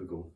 philosophical